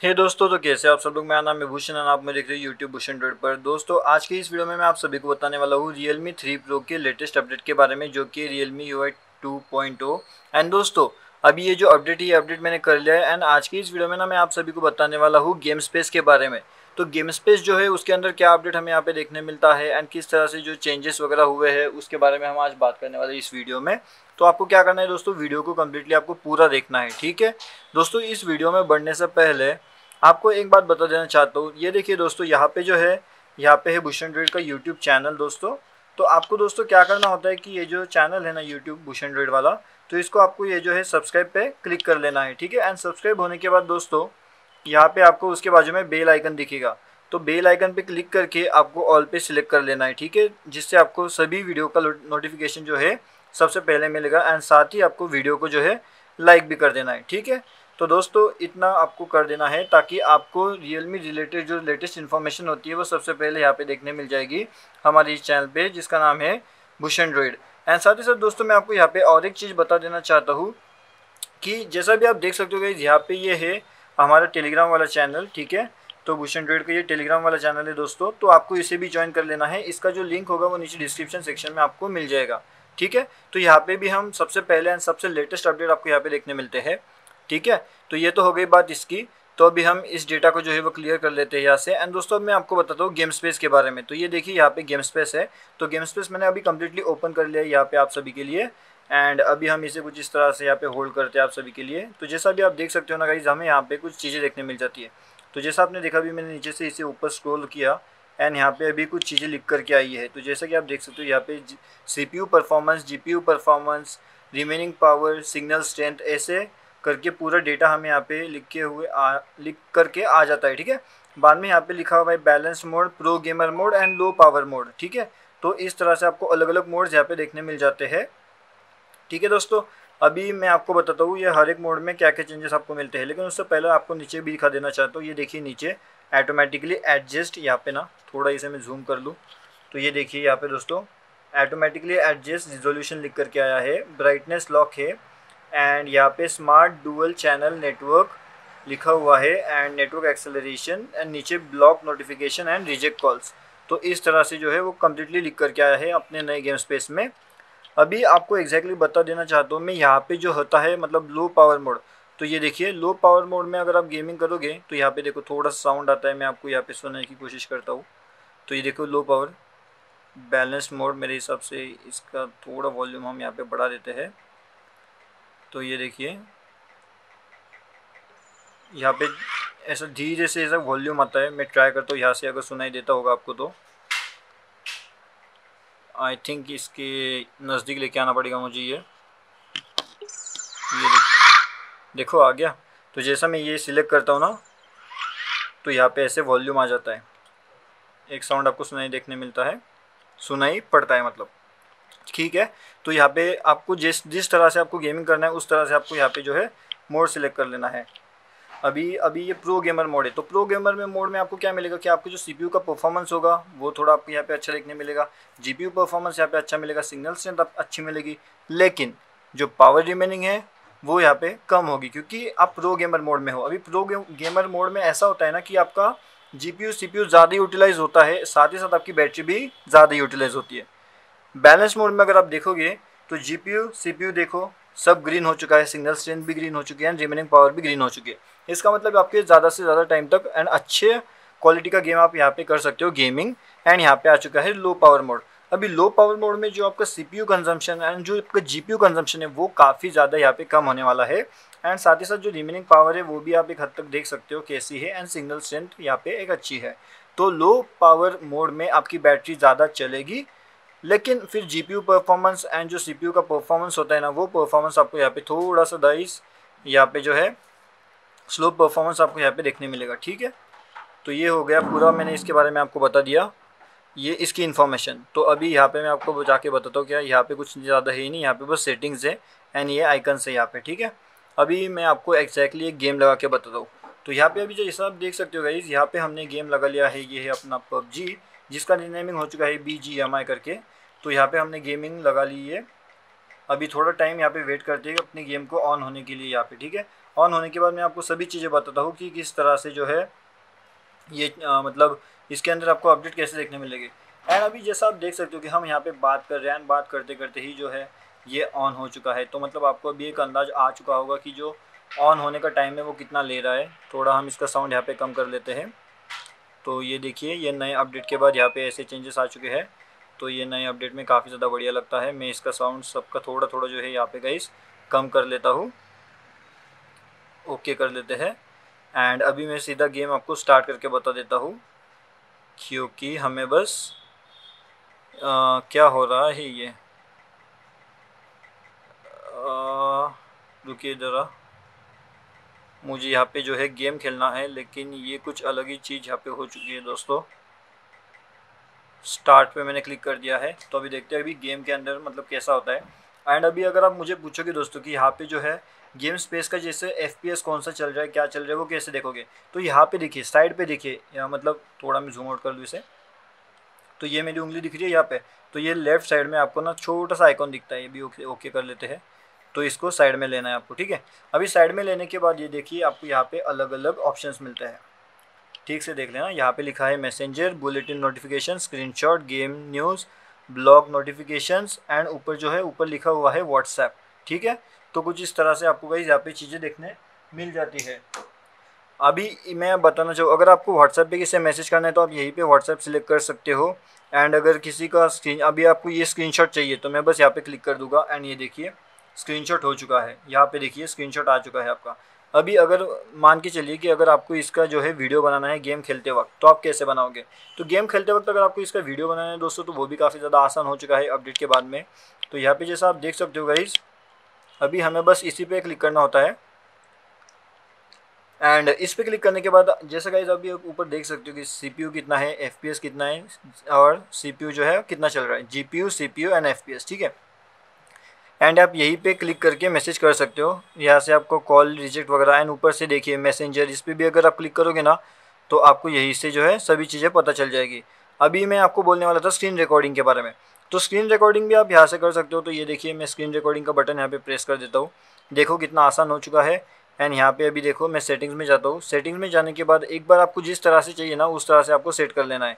हे hey दोस्तों तो कैसे आप सब लोग? मेरा नाम है भूषण आप मैं देख रहे हैं यूट्यूब भूषण डॉट पर। दोस्तों, आज के इस वीडियो में मैं आप सभी को बताने वाला हूँ मी थ्री प्रो के लेटेस्ट अपडेट के बारे में, जो कि टू पॉइंट ओ एंड दोस्तों, अभी ये जो अपडेट है ये अपडेट मैंने कर लिया है। एंड आज की इस वीडियो में ना मैं आप सभी को बताने वाला हूँ गेम स्पेस के बारे में। तो गेम स्पेस जो है, उसके अंदर क्या अपडेट हमें यहाँ पे देखने मिलता है एंड किस तरह से जो चेंजेस वगैरह हुए हैं, उसके बारे में हम आज बात करने वाले इस वीडियो में। तो आपको क्या करना है दोस्तों वीडियो को कम्प्लीटली आपको पूरा देखना है, ठीक है? दोस्तों, इस वीडियो में बढ़ने से पहले आपको एक बात बता देना चाहता हूँ। ये देखिए दोस्तों, यहाँ पे जो है, यहाँ पे है भूषण रेड का यूट्यूब चैनल दोस्तों। तो आपको दोस्तों क्या करना होता है कि ये जो चैनल है ना यूट्यूब भूषण रेड वाला तो इसको आपको ये जो है सब्सक्राइब पे क्लिक कर लेना है, ठीक है? एंड सब्सक्राइब होने के बाद दोस्तों यहाँ पे आपको उसके बाजू में बेल आइकन दिखेगा। तो बेल आइकन पे क्लिक करके आपको ऑल पे सिलेक्ट कर लेना है, ठीक है? जिससे आपको सभी वीडियो का नोटिफिकेशन जो है, सबसे पहले मिलेगा एंड साथ ही आपको वीडियो को जो है लाइक भी कर देना है, ठीक है? तो दोस्तों, इतना आपको कर देना है ताकि आपको रियल मी रिलेटेड जो लेटेस्ट इन्फॉर्मेशन होती है, वो सबसे पहले यहाँ पे देखने मिल जाएगी हमारे इस चैनल पे, जिसका नाम है भूषण ड्रॉइड एंड साथ ही साथ दोस्तों, मैं आपको यहाँ पे और एक चीज़ बता देना चाहता हूँ कि जैसा भी आप देख सकते हो कि यहाँ पे ये है हमारा टेलीग्राम वाला चैनल, ठीक है? तो भूषण ड्रॉइड का ये टेलीग्राम वाला चैनल है दोस्तों तो आपको इसे भी ज्वाइन कर लेना है। इसका जो लिंक होगा वो नीचे डिस्क्रिप्शन सेक्शन में आपको मिल जाएगा, ठीक है? तो यहाँ पे भी हम सबसे पहले एंड सबसे लेटेस्ट अपडेट आपको यहाँ पे देखने मिलते हैं, ठीक है? तो ये तो हो गई बात इसकी तो अभी हम इस डेटा को जो है वो क्लियर कर लेते हैं यहाँ से। एंड दोस्तों मैं आपको बताता हूँ गेम स्पेस के बारे में। तो ये देखिए यहाँ पे गेम स्पेस है। तो गेम स्पेस मैंने अभी कम्प्लीटली ओपन कर लिया है यहाँ पे आप सभी के लिए। एंड अभी हम इसे कुछ इस तरह से यहाँ पे होल्ड करते हैं आप सभी के लिए। तो जैसा भी आप देख सकते हो ना गाइज़ हमें यहाँ पे कुछ चीज़ें देखने मिल जाती है। तो जैसा आपने देखा अभी मैंने नीचे से इसे ऊपर स्क्रॉल किया एंड यहाँ पे अभी कुछ चीज़ें लिख करके आई है। तो जैसा कि आप देख सकते हो, यहाँ पे C P U performance G P U performance remaining power signal strength ऐसे करके पूरा डेटा हमें यहाँ पे लिखे हुए आ, लिख करके आ जाता है, ठीक है? बाद में यहाँ पे लिखा हुआ है balance mode pro gamer mode and low power mode ठीक है? तो इस तरह से आपको अलग अलग मोड्स यहाँ पे देखने मिल जाते हैं। ठीक है दोस्तों, अभी मैं आपको बताता हूँ ये हर एक मोड में क्या क्या चेंजेस आपको मिलते हैं। लेकिन उससे पहले आपको नीचे भी दिखा देना चाहता हूँ। ये देखिए नीचे ऐटोमेटिकली एडजस्ट यहाँ पे ना, थोड़ा इसे मैं जूम कर लूँ। तो ये देखिए यहाँ पे दोस्तों ऐटोमेटिकली एडजस्ट रिजोल्यूशन लिख करके आया है। ब्राइटनेस लॉक है। एंड यहाँ पे स्मार्ट डुअल चैनल नेटवर्क लिखा हुआ है। एंड नेटवर्क एक्सेलरेशन एंड नीचे block notification and reject calls तो इस तरह से जो है वो कम्प्लीटली लिख करके आया है अपने नए गेम स्पेस में। अभी आपको एग्जैक्टली exactly बता देना चाहता हूँ, मैं यहाँ पे जो होता है मतलब लो पावर मोड तो ये देखिए लो पावर मोड में अगर आप गेमिंग करोगे तो यहाँ पे देखो थोड़ा सा साउंड आता है, मैं आपको यहाँ पे सुनने की कोशिश करता हूँ। तो ये देखो लो पावर बैलेंस मोड मेरे हिसाब से इसका थोड़ा वॉल्यूम हम यहाँ पे बढ़ा देते हैं। तो ये देखिए, यहाँ पे ऐसा धीरे से ऐसा वॉल्यूम आता है, मैं ट्राई करता हूँ, यहाँ से अगर सुनाई देता होगा आपको तो। आई थिंक इसके नज़दीक लेके आना पड़ेगा मुझे ये। ये देखो आ गया। तो जैसा मैं ये सिलेक्ट करता हूँ ना तो यहाँ पे ऐसे वॉल्यूम आ जाता है। एक साउंड आपको सुनाई देखने मिलता है। सुनाई पड़ता है मतलब। ठीक है? तो यहाँ पे आपको जिस जिस तरह से आपको गेमिंग करना है, उस तरह से आपको यहाँ पे जो है मोड सिलेक्ट कर लेना है। अभी अभी ये प्रो गेमर मोड है। तो प्रो गेमर में मोड में आपको क्या मिलेगा कि आपको जो सीपीयू का परफॉर्मेंस होगा, वो थोड़ा आपको यहाँ पे अच्छा देखने मिलेगा। जीपीयू परफॉर्मेंस यहाँ पे अच्छा मिलेगा सिग्नल स्ट्रेंथ अच्छी मिलेगी। लेकिन जो पावर रिमेनिंग है, वो यहाँ पे कम होगी, क्योंकि आप प्रो गेमर मोड में हो। अभी प्रो गेमर मोड में ऐसा होता है ना कि आपका जी पी यू ज़्यादा यूटिलाइज होता है, साथ ही साथ आपकी बैटरी भी ज़्यादा यूटिलाइज होती है। बैलेंस मोड में अगर आप देखोगे तो जी पी यू देखो सब ग्रीन हो चुका है सिग्नल स्ट्रेंथ भी ग्रीन हो चुकी है एंड रिमेनिंग पावर भी ग्रीन हो चुकी है। इसका मतलब आपके ज़्यादा से ज़्यादा टाइम तक एंड अच्छे क्वालिटी का गेम आप यहाँ पे कर सकते हो गेमिंग एंड यहाँ पे आ चुका है लो पावर मोड अभी लो पावर मोड में जो आपका C P U consumption and जो आपका जी पी यू कंजम्पशन है, वो काफ़ी ज़्यादा यहाँ पे कम होने वाला है। एंड साथ ही साथ जो रिमेनिंग पावर है, वो भी आप एक हद तक देख सकते हो कैसी है एंड सिग्नल स्ट्रेंथ यहाँ पे एक अच्छी है। तो लो पावर मोड में आपकी बैटरी ज़्यादा चलेगी लेकिन फिर जीपीयू परफॉर्मेंस एंड जो सीपीयू का परफॉर्मेंस होता है ना, वो परफॉर्मेंस आपको यहाँ पे थोड़ा सा दाइस यहाँ पे जो है स्लो परफॉर्मेंस आपको यहाँ पे देखने मिलेगा, ठीक है? तो ये हो गया पूरा, मैंने इसके बारे में आपको बता दिया। ये इसकी इन्फॉर्मेशन तो अभी यहाँ पे मैं आपको जाके बताता हूँ क्या यहाँ पे कुछ ज़्यादा है ही नहीं, यहाँ पे बस सेटिंग्स है एंड ये आइकन्स है यहाँ पे, ठीक है? अभी मैं आपको एक्जैक्टली एक गेम लगा के बताता हूँ। तो यहाँ पे अभी जैसा आप देख सकते हो गाइज़ यहाँ पे हमने गेम लगा लिया है, ये है अपना पबजी। जिसका रिनेमिंग हो चुका है बी जी एम आई करके तो यहाँ पे हमने गेमिंग लगा ली है। अभी थोड़ा टाइम यहाँ पे वेट करते हैं अपनी गेम को ऑन होने के लिए यहाँ पे ठीक है? ऑन होने के बाद मैं आपको सभी चीज़ें बताता हूँ कि किस तरह से जो है ये आ, मतलब इसके अंदर आपको अपडेट कैसे देखने मिलेगी। एंड अभी जैसा आप देख सकते हो कि हम यहाँ पे बात कर रहे हैं बात करते करते ही जो है ये ऑन हो चुका है। तो मतलब आपको अभी एक अंदाज आ चुका होगा कि जो ऑन होने का टाइम है वो कितना ले रहा है। थोड़ा हम इसका साउंड यहाँ पे कम कर लेते हैं। तो ये देखिए ये नए अपडेट के बाद यहाँ पे ऐसे चेंजेस आ चुके हैं। तो ये नए अपडेट में काफ़ी ज़्यादा बढ़िया लगता है। मैं इसका साउंड सबका थोड़ा थोड़ा जो है यहाँ पे गाइस कम कर लेता हूँ। ओके कर लेते हैं। एंड अभी मैं सीधा गेम आपको स्टार्ट करके बता देता हूँ। क्योंकि हमें बस आ, क्या हो रहा है ये? रुकिए ज़रा। मुझे यहाँ पे जो है गेम खेलना है, लेकिन ये कुछ अलग ही चीज़ यहाँ पे हो चुकी है दोस्तों। स्टार्ट पे मैंने क्लिक कर दिया है तो अभी देखते हैं अभी गेम के अंदर मतलब कैसा होता है। एंड अभी अगर आप मुझे पूछोगे दोस्तों कि यहाँ पे जो है गेम स्पेस का जैसे एफपीएस कौन सा चल रहा है, क्या चल रहा है, वो कैसे देखोगे? तो यहाँ पे देखिए, साइड पे देखिए या मतलब थोड़ा मैं जूम आउट कर लूँ इसे। तो ये मेरी उंगली दिख रही है यहाँ पे तो ये लेफ़्ट साइड में आपको ना छोटा सा आइकॉन दिखता है, ये भी ओके ओके कर लेते हैं। तो इसको साइड में लेना है आपको, ठीक है? अभी साइड में लेने के बाद ये देखिए, आपको यहाँ पे अलग अलग ऑप्शंस मिलते हैं। ठीक से देख लेना, यहाँ पे लिखा है messenger bulletin notification screenshot game news blog notifications and ऊपर जो है, ऊपर लिखा हुआ है व्हाट्सएप ठीक है? तो कुछ इस तरह से आपको वही यहाँ पे चीज़ें देखने मिल जाती है। अभी मैं बताना चाहूँ, अगर आपको व्हाट्सएप पे किसी मैसेज करना है तो आप यहीं पे व्हाट्सएप सिलेक्ट कर सकते हो। एंड अगर किसी का स्क्रीन अभी आपको ये स्क्रीनशॉट चाहिए तो मैं बस यहाँ पे क्लिक कर दूँगा। एंड ये देखिए स्क्रीनशॉट हो चुका है। यहाँ पे देखिए, स्क्रीनशॉट आ चुका है आपका। अभी अगर मान के चलिए कि अगर आपको इसका जो है वीडियो बनाना है गेम खेलते वक्त तो आप कैसे बनाओगे? तो गेम खेलते वक्त अगर आपको इसका वीडियो बनाना है दोस्तों तो वो भी काफ़ी ज़्यादा आसान हो चुका है अपडेट के बाद में। तो यहाँ पे जैसा आप देख सकते हो गाइज़ अभी हमें बस इसी पे क्लिक करना होता है। एंड इस पर क्लिक करने के बाद, जैसा गाइज़ अभी ऊपर देख सकते हो कि सीपीयू कितना है एफपीएस कितना है, और सीपीयू जो है, कितना चल रहा है? G P P and FPS ठीक है? एंड आप यहीं पे क्लिक करके मैसेज कर सकते हो। यहाँ से आपको कॉल रिजेक्ट वगैरह एंड ऊपर से देखिए मैसेंजर इस पर भी अगर आप क्लिक करोगे ना तो आपको यहीं से जो है सभी चीज़ें पता चल जाएगी। अभी मैं आपको बोलने वाला था स्क्रीन रिकॉर्डिंग के बारे में। तो स्क्रीन रिकॉर्डिंग भी आप यहाँ से कर सकते हो। तो ये देखिए मैं स्क्रीन रिकॉर्डिंग का बटन यहाँ पे प्रेस कर देता हूँ। देखो कितना आसान हो चुका है। एंड यहाँ पे अभी देखो मैं सेटिंग्स में जाता हूँ। सेटिंग्स में जाने के बाद एक बार आपको जिस तरह से चाहिए ना, उस तरह से आपको सेट कर लेना है।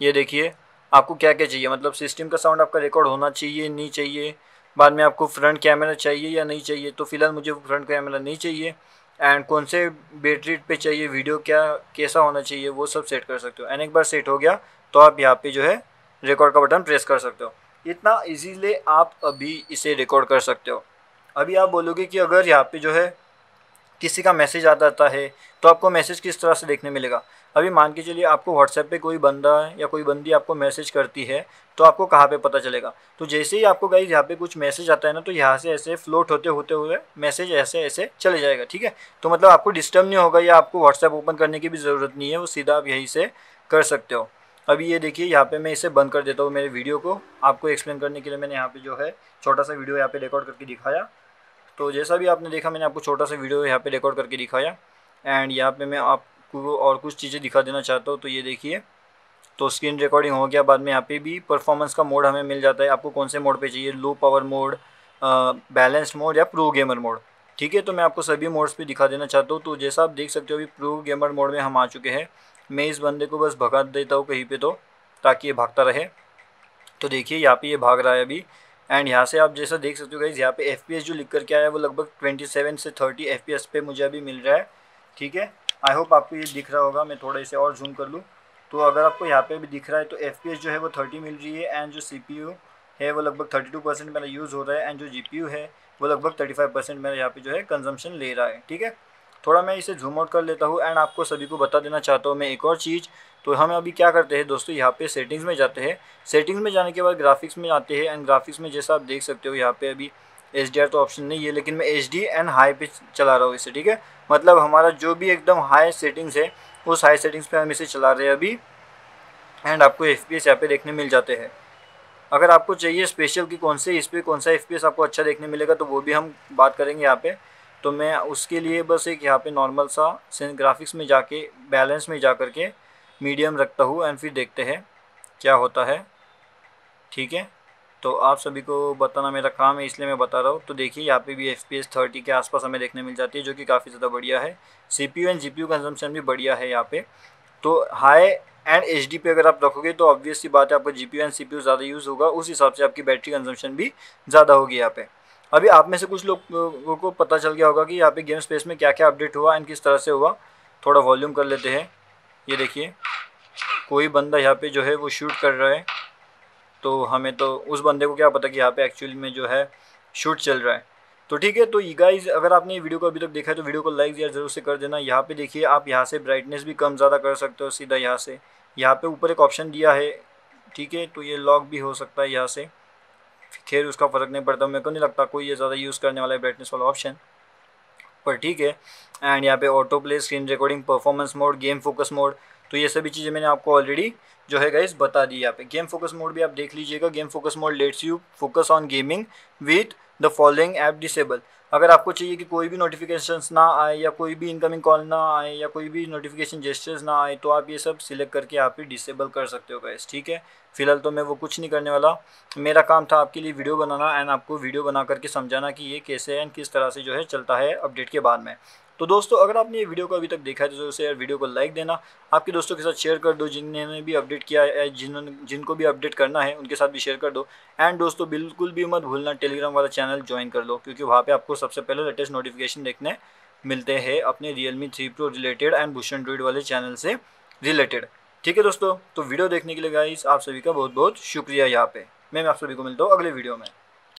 ये देखिए, आपको क्या क्या चाहिए? मतलब सिस्टम का साउंड आपका रिकॉर्ड होना चाहिए, नहीं चाहिए? बाद में आपको फ्रंट कैमरा चाहिए या नहीं चाहिए तो फ़िलहाल मुझे फ्रंट कैमरा नहीं चाहिए। एंड कौन से बैटरी पे चाहिए वीडियो क्या, कैसा होना चाहिए, वो सब सेट कर सकते हो। एंड एक बार सेट हो गया तो आप यहाँ पे जो है रिकॉर्ड का बटन प्रेस कर सकते हो। इतना इजीली आप अभी इसे रिकॉर्ड कर सकते हो। अभी आप बोलोगे कि अगर यहाँ पे जो है किसी का मैसेज आता आता है तो आपको मैसेज किस तरह से देखने मिलेगा? अभी मान के चलिए आपको व्हाट्सएप पे कोई बंदा या कोई बंदी आपको मैसेज करती है तो आपको कहाँ पे पता चलेगा? तो जैसे ही आपको गाइज़ यहाँ पे कुछ मैसेज आता है ना तो यहाँ से ऐसे फ्लोट होते होते हुए मैसेज ऐसे ऐसे चले जाएगा, ठीक है? तो मतलब आपको डिस्टर्ब नहीं होगा या आपको व्हाट्सएप ओपन करने की भी ज़रूरत नहीं है, वो सीधा आप यहीं से कर सकते हो। अभी ये देखिए, यहाँ पे मैं इसे बंद कर देता हूँ मेरे वीडियो को। आपको एक्सप्लेन करने के लिए मैंने यहाँ पे जो है छोटा सा वीडियो यहाँ पे रिकॉर्ड करके दिखाया। तो जैसा भी आपने देखा, मैंने आपको छोटा सा वीडियो यहाँ पे रिकॉर्ड करके दिखाया। एंड यहाँ पे मैं आपको और कुछ चीज़ें दिखा देना चाहता हूँ तो ये देखिए। तो स्क्रीन रिकॉर्डिंग हो गया, बाद में यहाँ पे भी परफॉर्मेंस का मोड हमें मिल जाता है। आपको कौन से मोड पे चाहिए? Low power mode balanced mode या प्रो गेमर मोड ठीक है तो मैं आपको सभी मोड्स पे दिखा देना चाहता हूँ। तो जैसा आप देख सकते हो, अभी प्रो गेमर मोड में हम आ चुके हैं। मैं इस बंदे को बस भगा देता हूँ कहीं पर तो ताकि ये भागता रहे। तो देखिए, यहाँ पर ये भाग रहा है अभी। एंड यहाँ से आप जैसा देख सकते हो गाइज़ यहाँ पे एफपीएस जो लिख करके आया है, वो लगभग 27 से 30 एफपीएस पे मुझे अभी मिल रहा है। ठीक है? आई होप आपको ये दिख रहा होगा, मैं थोड़ा इसे और जूम कर लूँ। तो अगर आपको यहाँ पे भी दिख रहा है तो एफपीएस जो है वो 30 मिल रही है एंड जो सीपीयू है, वो लगभग 32 परसेंट मेरा यूज़ हो रहा है एंड जो जीपीयू है, वो लगभग 35 परसेंट मेरा यहाँ पे जो है कंजम्पशन ले रहा है। ठीक है? थोड़ा मैं इसे जूम आउट कर लेता हूँ एंड आपको सभी को बता देना चाहता हूँ मैं एक और चीज़। तो हम अभी क्या करते हैं दोस्तों, यहाँ पे सेटिंग्स में जाते हैं। सेटिंग्स में जाने के बाद ग्राफिक्स में आते हैं एंड ग्राफिक्स में जैसा आप देख सकते हो, यहाँ पे अभी एच तो ऑप्शन नहीं है, लेकिन मैं एचडी एंड हाई पे चला रहा हूँ इसे, ठीक है? मतलब हमारा जो भी एकदम हाई सेटिंग्स है, उस हाई सेटिंग्स पर हम इसे चला रहे हैं अभी। एंड आपको एफ़ पी यहाँ पे देखने मिल जाते हैं। अगर आपको चाहिए स्पेशल कि कौन से, इस पर कौन सा एफपीएस आपको अच्छा देखने मिलेगा तो वो भी हम बात करेंगे यहाँ पे। तो मैं उसके लिए बस एक यहाँ पे नॉर्मल सा ग्राफिक्स में जाके बैलेंस में जा कर के मीडियम रखता हूँ एंड फिर देखते हैं क्या होता है। ठीक है? तो आप सभी को बताना मेरा काम है, इसलिए मैं बता रहा हूँ। तो देखिए, यहाँ पे भी एफ़ पी एस थर्टी के आसपास हमें देखने मिल जाती है, जो कि काफ़ी ज़्यादा बढ़िया है। C P U and G P U consumption भी बढ़िया है यहाँ पे। तो हाई एंड एच डी पे अगर आप रखोगे तो ऑब्वियसली बात है, आपका G P U and C P U ज़्यादा यूज़ होगा, उस हिसाब से आपकी बैटरी कंजम्पशन भी ज़्यादा होगी यहाँ पे। अभी आप में से कुछ लोगों को पता चल गया होगा कि यहाँ पे गेम स्पेस में क्या क्या अपडेट हुआ एंड किस तरह से हुआ। थोड़ा वॉल्यूम कर लेते हैं। ये देखिए, कोई बंदा यहाँ पे जो है वो शूट कर रहा है। तो हमें तो उस बंदे को क्या पता कि यहाँ पे एक्चुअली में जो है शूट चल रहा है। तो ठीक है तो ये गाइज़ अगर आपने ये वीडियो को अभी तक देखा है तो वीडियो को लाइक यार ज़रूर से कर देना। यहाँ पे देखिए, आप यहाँ से ब्राइटनेस भी कम ज़्यादा कर सकते हो सीधा यहाँ से। यहाँ पे ऊपर एक ऑप्शन दिया है, ठीक है तो ये लॉक भी हो सकता है यहाँ से। खैर उसका फ़र्क नहीं पड़ता, मेरे को नहीं लगता कोई ये ज़्यादा यूज़ करने वाला है ब्राइटनेस वाला ऑप्शन पर ठीक है एंड यहाँ पे auto play screen recording performance mode game focus mode तो ये सभी चीज़ें मैंने आपको ऑलरेडी जो है गाइस बता दी यहाँ पे। गेम फोकस मोड भी आप देख लीजिएगा। Game focus mode lets you focus on gaming with the following app disable अगर आपको चाहिए कि कोई भी नोटिफिकेशन ना आए या कोई भी इनकमिंग कॉल ना आए या कोई भी नोटिफिकेशन जेस्टर्स ना आए तो आप ये सब सिलेक्ट करके आप ही डिसेबल कर सकते हो गैस ठीक है? फ़िलहाल तो मैं वो कुछ नहीं करने वाला। मेरा काम था आपके लिए वीडियो बनाना एंड आपको वीडियो बना करके समझाना कि ये कैसे एंड किस तरह से जो है चलता है अपडेट के बाद में। तो दोस्तों, अगर आपने ये वीडियो को अभी तक देखा है तो ज़रूर यार वीडियो को लाइक देना। आपके दोस्तों के साथ शेयर कर दो जिन्होंने भी अपडेट किया है, जिन्होंने, जिनको भी अपडेट करना है, उनके साथ भी शेयर कर दो। एंड दोस्तों, बिल्कुल भी मत भूलना टेलीग्राम वाला चैनल ज्वाइन कर लो, क्योंकि वहाँ पर आपको सबसे पहले लेटेस्ट नोटिफिकेशन देखने मिलते हैं अपने Realme three pro related and Bhushan droid वाले चैनल से रिलेटेड ठीक है दोस्तों तो वीडियो देखने के लिए गाइस आप सभी का बहुत बहुत शुक्रिया यहाँ पे। मैं आप सभी को मिलता हूँ अगले वीडियो में।